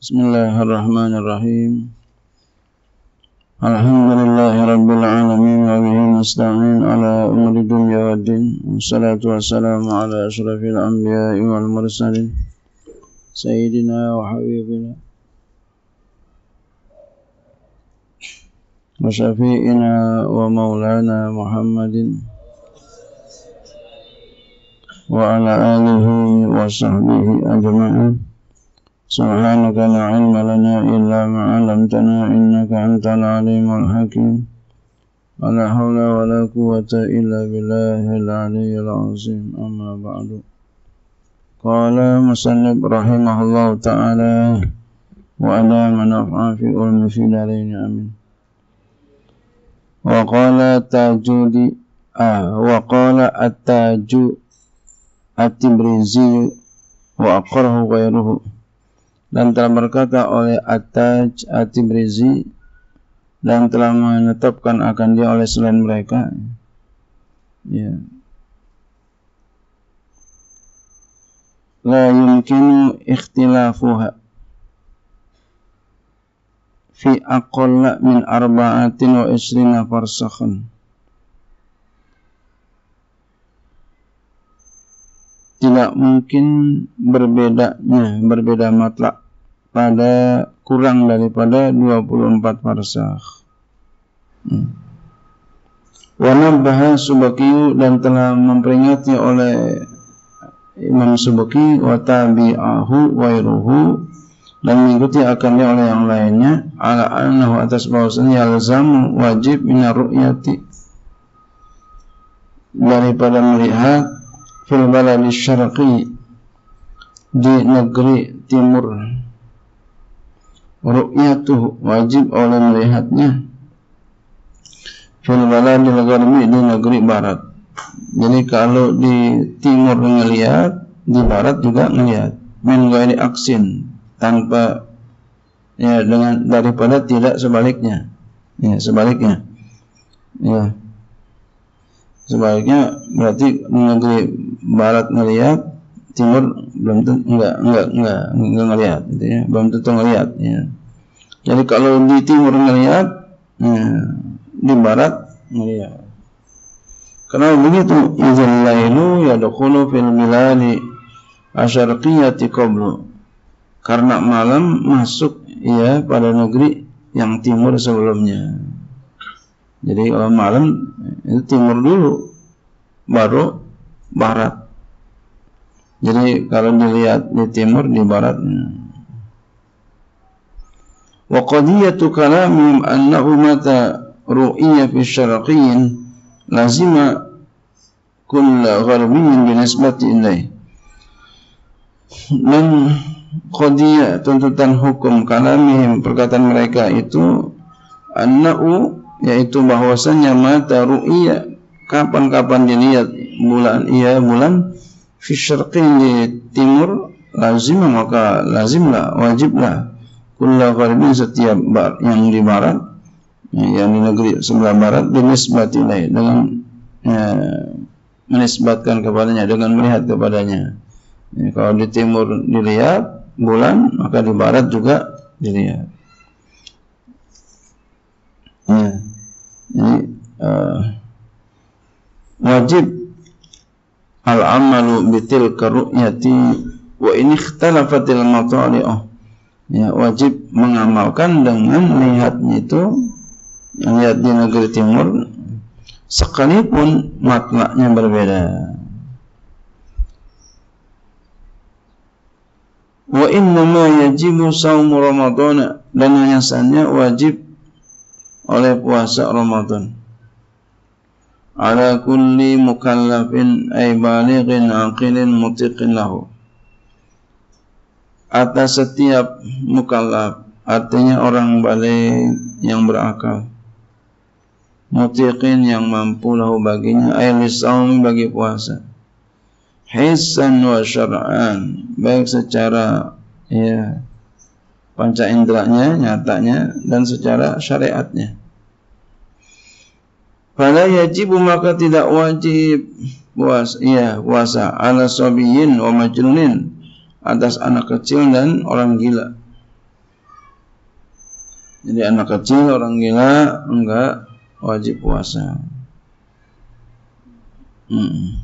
بسم الله الرحمن الرحيم الحمد لله رب العالمين وبه نستعين على أمر الدنيا والدين والصلاة والسلام على أشرف الأنبياء والمرسلين سيدنا وحبيبنا وشفيئنا ومولانا محمد وعلى آله وصحبه أجمعين سبحانك لا علم لنا إلا ما علمتنا إنك أنت العليم الحكيم. ولا حول ولا قوة إلا بالله العلي العظيم. أما بعد. قال مسلم رحمه الله تعالى وأدام نفعا في علم في دارين أمين. وقال التاجودي آه وقال التاج التبريزي وأقره غيره. Dan telah berkata oleh At-Taj At-Tibrizi dan telah menetapkan akan dia oleh selain mereka. Ya. La yumkinu ikhtilafuha fi aqalla min arba'atin wa isrina farsakhan tidak mungkin berbedanya berbeda matlak pada kurang daripada 24 farsakh. Hmm. Wa nabbaha Subaki dan telah memperingati oleh Imam Subaki wa tabi'ahu wa iruhu dan mengikuti akan dia oleh yang lainnya ala annahu atas bahwasanya yalzamu wajib min ru'yati daripada melihat fil baladi syarqi di negeri timur ru'yatuh wajib oleh melihatnya. Fil baladi gharbi di negeri barat. Jadi kalau di timur melihat di barat juga melihat min ghairi aksin tanpa ya dengan daripada tidak sebaliknya. Ya sebaliknya. Ya. Sebaliknya berarti negeri barat ngelihat timur belum tentu enggak enggak enggak enggak ngelihat gitu ya. Belum tentu ngelihat ya jadi kalau di timur ngelihat ya, di barat ngelihat karena begitu izin lailu yadkhulu fil biladi asyarqiyati qablu karena malam masuk ya pada negeri yang timur sebelumnya jadi kalau malam itu timur dulu, baru barat. Jadi kalau dilihat di timur, di barat. Wa qadiyatu kalamihim annahu mata ru'iyya fi syarqiyyin lazima kull gharbiyyin binisbati ilaih. Dan qadiyah tuntutan hukum kalamihim perkataan mereka itu annahu yaitu bahwasanya mata ru'ya kapan-kapan dilihat bulan iya bulan fi di timur lazim maka lazimlah wajiblah kulla gharibin setiap yang di barat ya, yang di negeri sebelah barat dinisbati dengan ya, menisbatkan kepadanya dengan melihat kepadanya ya, kalau di timur dilihat bulan maka di barat juga dilihat ya. Jadi uh, wajib al-amalu bitil karu'yati wa ini ikhtalafatil matali'ah. Ya, wajib mengamalkan dengan melihatnya itu lihat di negeri timur sekalipun matlaknya berbeda. Wa inna ma yajibu saumu Ramadan dan hanya wajib oleh puasa Ramadan. Ala kulli mukallafin ay balighin aqilin mutiqin lahu. Atas setiap mukallaf artinya orang balik yang berakal. Mutiqin yang mampu lahu baginya ay lisawmi bagi puasa. Hisan wa syar'an baik secara ya panca inderanya nyatanya dan secara syariatnya. Fala yajibu maka tidak wajib puasa, iya puasa ala sabiyin wa majnunin atas anak kecil dan orang gila. Jadi anak kecil orang gila enggak wajib puasa. Hmm.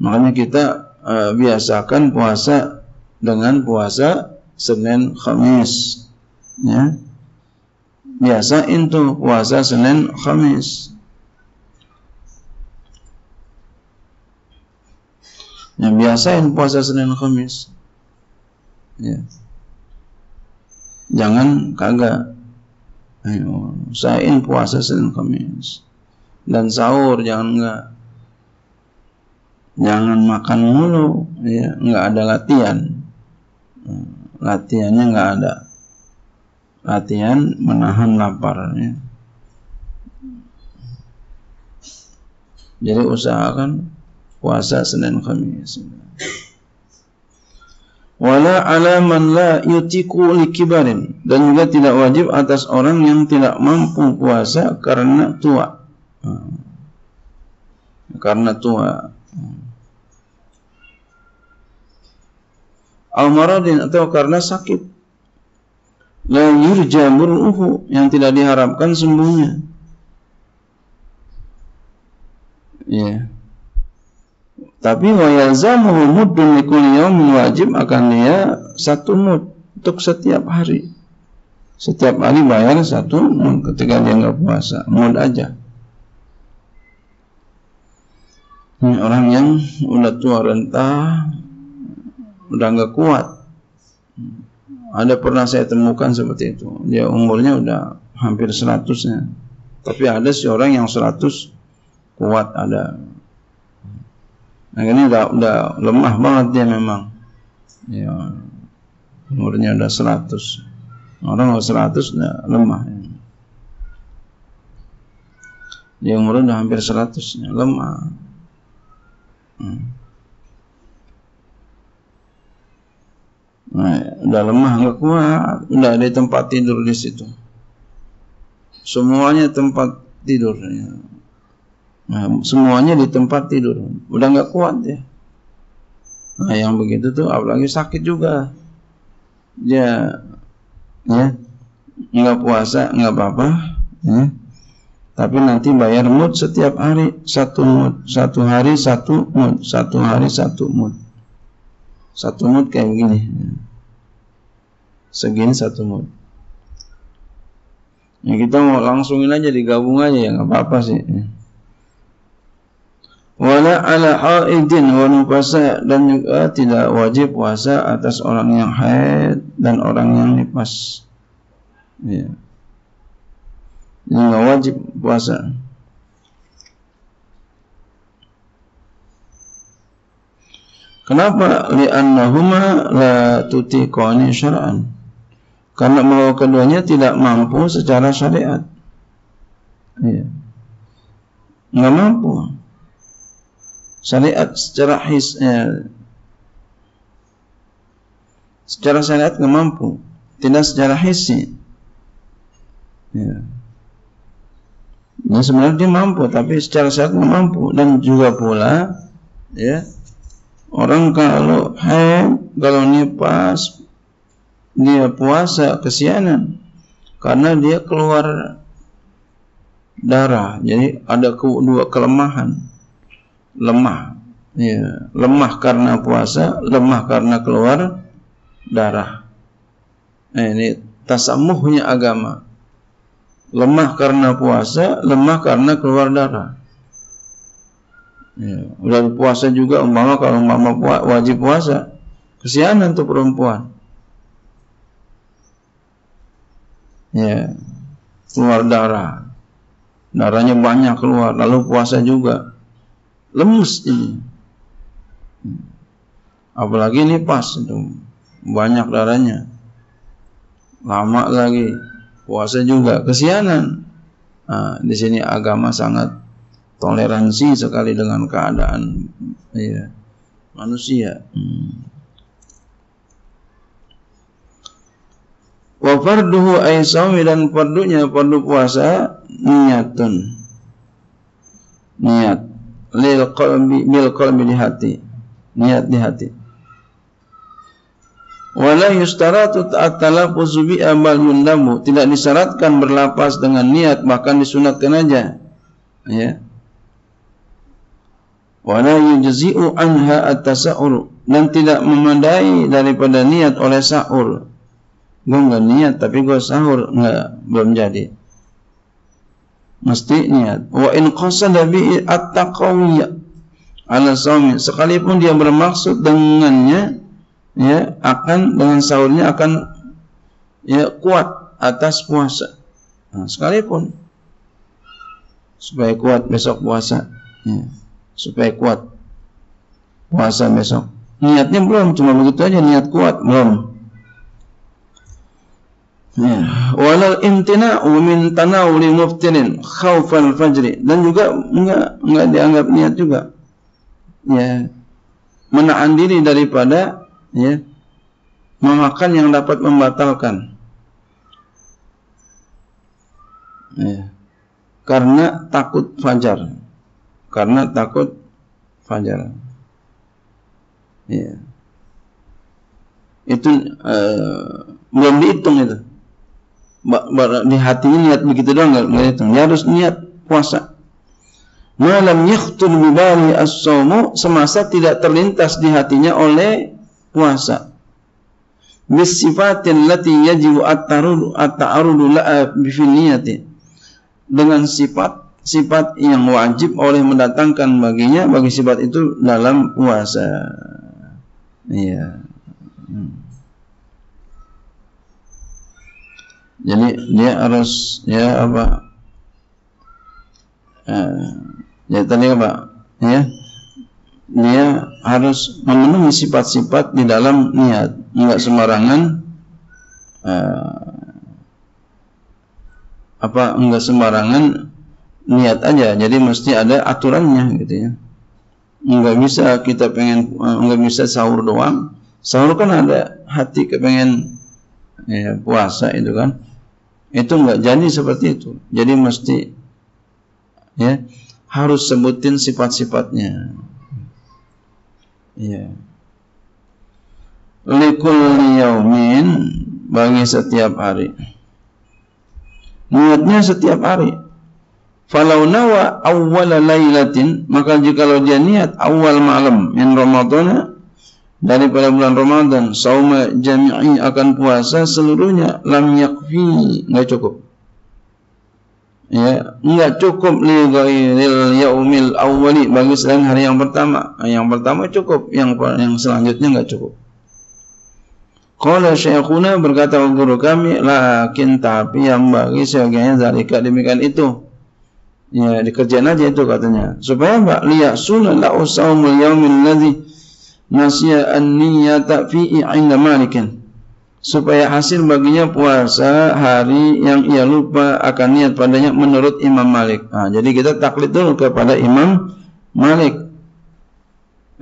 Makanya kita uh, biasakan puasa dengan puasa Senin Khamis. Ya. Biasain tuh puasa Senin Khamis. Ya biasain puasa Senin Khamis. Ya. Jangan kagak. Ayo, usahain puasa Senin Khamis. Dan sahur jangan enggak jangan makan mulu ya nggak ada latihan latihannya nggak ada latihan menahan lapar ya. jadi usahakan puasa Senin Kamis wala ala man la yutiku likibarin dan juga tidak wajib atas orang yang tidak mampu puasa karena tua. Karena tua. Al maradin atau karena sakit. La yurja mur'uhu. Yang tidak diharapkan sembuhnya. Ya tapi wa muddun likulli yawmin wajib akan dia satu mud untuk setiap hari setiap hari bayar satu mud ketika dia nggak puasa mud aja ini orang yang udah tua renta udah nggak kuat. Ada pernah saya temukan seperti itu. Dia umurnya udah hampir 100 ya. Tapi ada seorang yang 100 kuat ada. Nah ini udah, udah lemah banget dia memang. Ya, umurnya udah 100. Orang udah 100 udah lemah. Ya. Dia umurnya udah hampir 100 ya, lemah. Hmm. Nah, udah lemah nggak kuat, udah ada tempat tidur di situ. Semuanya tempat tidur. Ya. Nah, semuanya di tempat tidur. Udah nggak kuat ya. Nah, yang begitu tuh apalagi sakit juga. Dia ya nggak puasa nggak apa-apa. Ya. Tapi nanti bayar mut setiap hari satu mut, satu hari satu mut, satu hari satu mut. Satu mut kayak gini. Segini satu mut. Ya kita mau langsungin aja digabung aja ya nggak apa-apa sih. Wala ala haidin wa nufasa dan juga tidak wajib puasa atas orang yang haid dan orang yang nifas. Ya. Ini nggak wajib puasa. Kenapa? Li'annahuma la tutiqani syar'an. Karena bahwa keduanya tidak mampu secara syariat. Iya. Enggak mampu. Syariat secara his eh, secara syariat enggak mampu. Tidak secara hissi. Ya. Nah, sebenarnya dia mampu, tapi secara syariat enggak mampu dan juga pula ya Orang kalau haid, kalau nifas, dia puasa kesianan karena dia keluar darah. Jadi ada dua kelemahan. Lemah. Ya, lemah karena puasa, lemah karena keluar darah. Nah, ini tasamuhnya agama. Lemah karena puasa, lemah karena keluar darah. Ya, udah puasa juga umpama kalau mama wajib puasa, kesianan tuh perempuan. Ya, keluar darah. Darahnya banyak keluar, lalu puasa juga. Lemes ini. Apalagi ini pas itu banyak darahnya. Lama lagi puasa juga kesianan. Nah, di sini agama sangat toleransi sekali dengan keadaan ya, manusia. Hmm. Wa farduhu aisami dan fardunya fardu puasa niatun. Niat lil qalbi bil qalbi di hati. Niat di hati. Wala yustaratu at-talaffuz bi amal yundamu. Tidak disyaratkan berlapas dengan niat bahkan disunatkan aja. Ya. Wala yujzi'u anha at-tasa'ur dan tidak memadai daripada niat oleh sahur. Gue nggak niat tapi gue sahur nggak belum jadi. Mesti niat. Wa in qasada bi at-taqawiyya ala sawmi sekalipun dia bermaksud dengannya ya akan dengan sahurnya akan ya kuat atas puasa. Nah, sekalipun supaya kuat besok puasa, ya, supaya kuat puasa besok. Niatnya belum, cuma begitu aja niat kuat belum. Ya. Walal imtina'u min tanawuli muftirin khawfal fajri dan juga enggak enggak dianggap niat juga. Ya. Menahan diri daripada ya memakan yang dapat membatalkan ya. karena takut fajar karena takut fajar ya itu uh, belum dihitung itu di hatinya niat begitu doang nggak dihitung dia harus niat puasa. Malam yakhtur bibali as-sawmu semasa tidak terlintas di hatinya oleh puasa. Bisifatin lati yajibu at-tarudu at-ta'arudu la'a dengan sifat sifat yang wajib oleh mendatangkan baginya bagi sifat itu dalam puasa. Iya. Hmm. Jadi dia harus ya apa eh, ya tadi apa ya dia harus memenuhi sifat-sifat di dalam niat, enggak sembarangan uh, apa enggak sembarangan niat aja. Jadi mesti ada aturannya gitu ya. Enggak bisa kita pengen enggak bisa sahur doang. Sahur kan ada hati kepengen ya, puasa itu kan. Itu enggak jadi seperti itu. Jadi mesti ya harus sebutin sifat-sifatnya. Ya. Likulli yaumin bagi setiap hari. Niatnya setiap hari. Falau nawa awwala lailatin maka jikalau dia niat awal malam min Ramadan daripada bulan Ramadan sauma jami'i akan puasa seluruhnya lam yakfi enggak cukup. Ya enggak cukup li ghairil yaumil awwali. Bagi selain hari yang pertama. Yang pertama cukup yang yang selanjutnya enggak cukup. Qala syekhuna berkata guru kami lakin tapi yang bagi sebagiannya zalika. Demikian itu. Ya dikerjain aja itu katanya. Supaya mbak liya sunan la usaumul yaumil ladzi nasiya an-niyata fi 'inda malikin supaya hasil baginya puasa hari yang ia lupa akan niat padanya menurut Imam Malik. Nah, jadi kita taklid dulu kepada Imam Malik.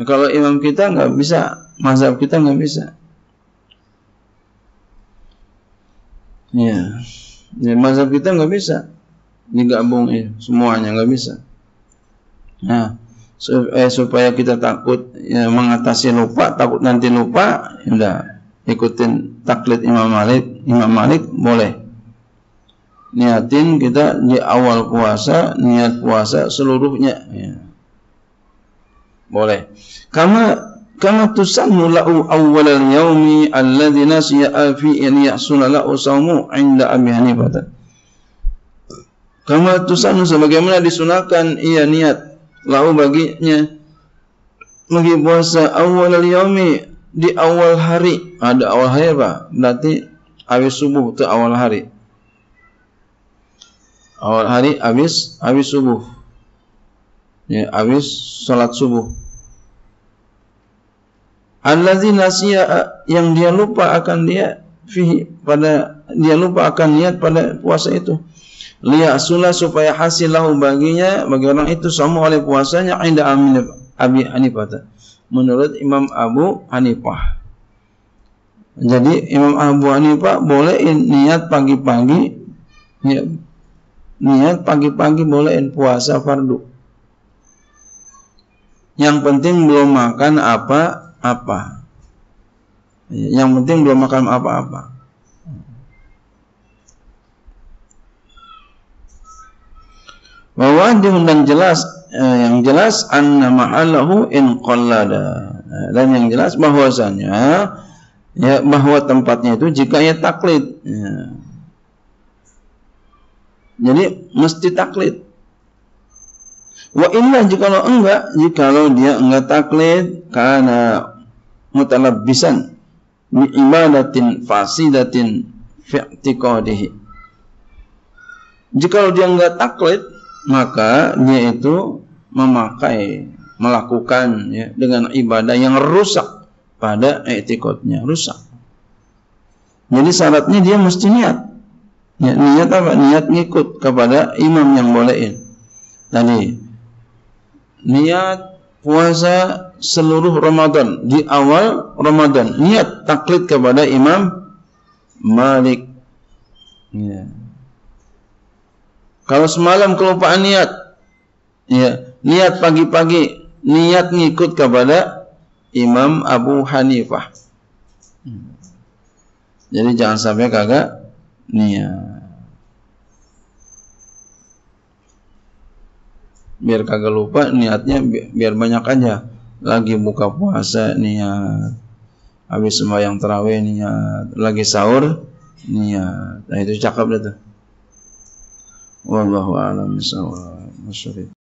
Nah, kalau imam kita nggak bisa, mazhab kita nggak bisa. Ya, ya mazhab kita nggak bisa digabung ya, semuanya nggak bisa. Nah, supaya kita takut ya, mengatasi lupa, takut nanti lupa, ya ikutin taklid Imam Malik, Imam Malik boleh. Niatin kita di awal puasa, niat puasa seluruhnya. Ya. Boleh. Karena kama tusannu lahu awwal al-yawmi alladhi nasiya fi an yahsul lahu sawmu 'inda Abi Hanifah. Kama tusannu sebagaimana disunahkan ia niat lahu baginya. Bagi puasa awal al-yawmi di awal hari. Ada awal hari apa? Berarti habis subuh itu awal hari. Awal hari habis habis subuh. Ya habis salat subuh. Allazi nasiya yang dia lupa akan dia fi pada dia lupa akan niat pada puasa itu liya sulah supaya hasil lahu baginya bagi orang itu sama oleh puasanya inda amin abi hanifah menurut Imam Abu Hanifah. Jadi Imam Abu Hanifah boleh niat pagi-pagi niat pagi-pagi boleh puasa fardu. Yang penting belum makan apa-apa. Yang penting belum makan apa-apa. Wawajih dan jelas eh, yang jelas anna ma'alahu in qallada. Eh, dan yang jelas bahwasanya ya bahwa tempatnya itu jika ia taklid. Ya. Jadi mesti taklid. Wa illa jika lo enggak, jika lo dia enggak taklid karena mutalabbisan bi ibadatin fasidatin fi. Jika dia enggak taklid, maka dia itu memakai melakukan ya, dengan ibadah yang rusak pada etikotnya rusak. Jadi syaratnya dia mesti niat. Ya, niat apa? Niat ngikut kepada imam yang bolehin. Tadi niat puasa seluruh Ramadan di awal Ramadan niat taklid kepada Imam Malik. Ya. Kalau semalam kelupaan niat, ya, niat pagi-pagi, niat ngikut kepada Imam Abu Hanifah. Jadi jangan sampai kagak niat. Biar kagak lupa niatnya biar banyak aja. Lagi buka puasa niat. Habis sembahyang tarawih niat. Lagi sahur niat. Nah itu cakep dah tuh. Wallahu a'lam bishawab.